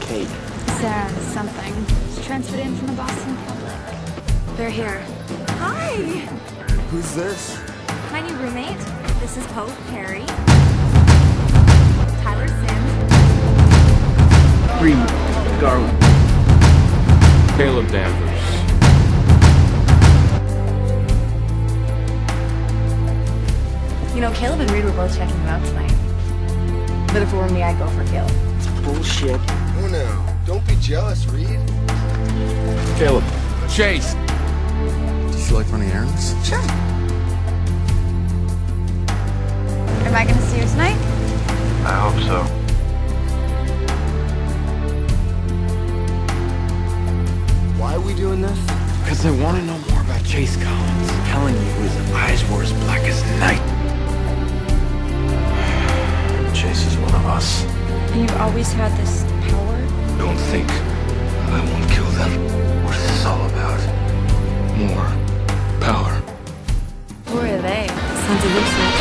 Kate. Sarah something. She transferred in from the Boston Public. They're here. Hi! Who's this? My new roommate. This is Pogue Parry. Tyler Simms. Reid. Garwin. Caleb Danvers. You know, Caleb and Reid were both checking you out tonight. But if it were me, I'd go for Caleb. Bullshit. Oh no, don't be jealous, Reid. Caleb. Chase. Do you feel like running errands? Sure. Am I gonna see you tonight? I hope so. Why are we doing this? Because I want to know more about Chase Collins. I'm telling you, his eyes were as black as night. Chase is one of us. And you've always had this power? Don't think I won't kill them. What is this all about? More power. Who are they? Sons of Lucifer.